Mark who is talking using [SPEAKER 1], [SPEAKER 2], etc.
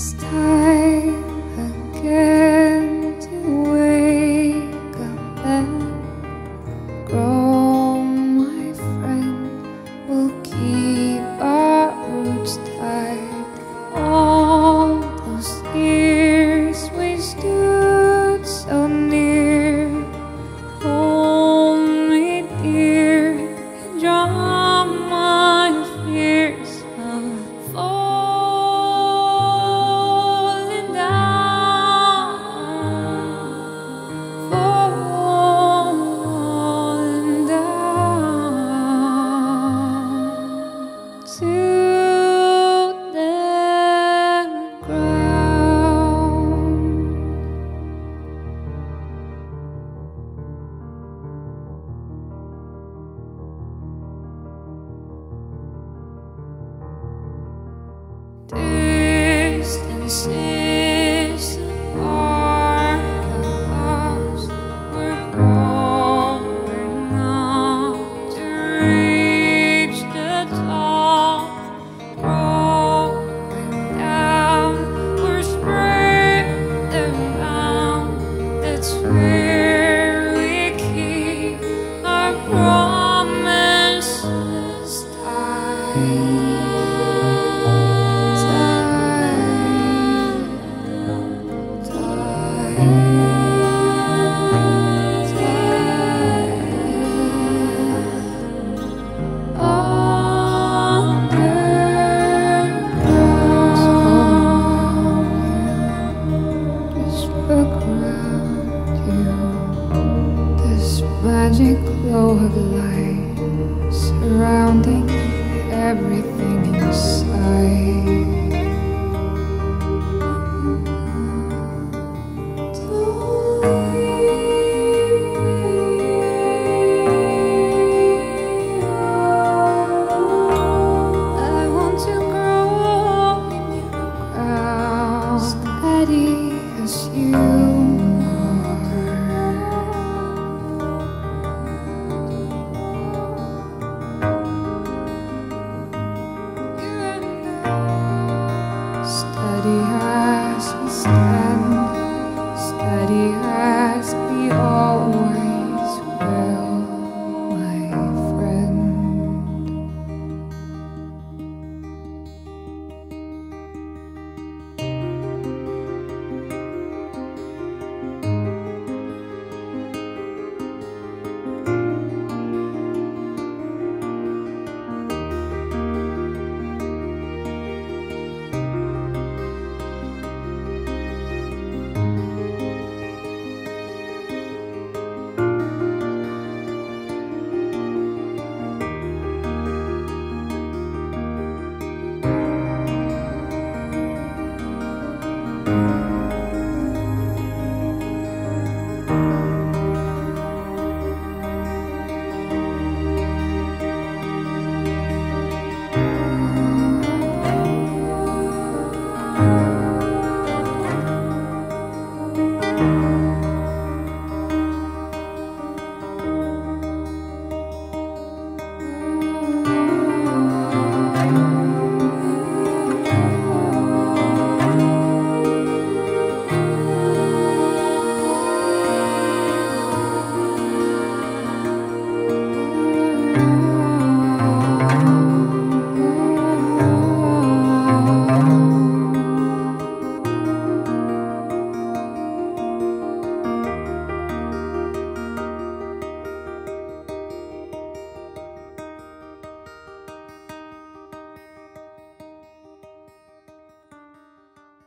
[SPEAKER 1] It's down Magic glow of light everything